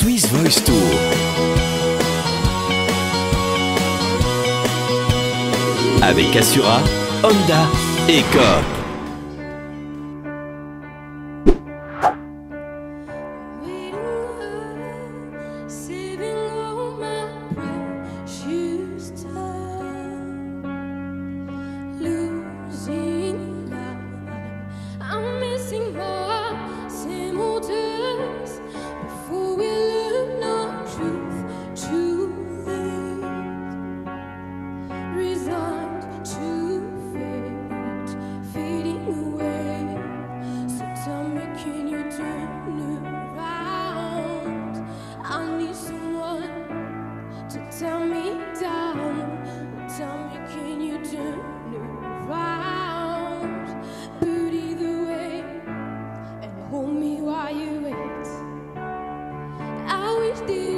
Swiss Voice Tour. Avec Assura, Honda et Coop. Dios.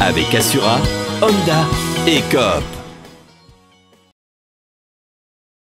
Avec Assura, Honda et Coop.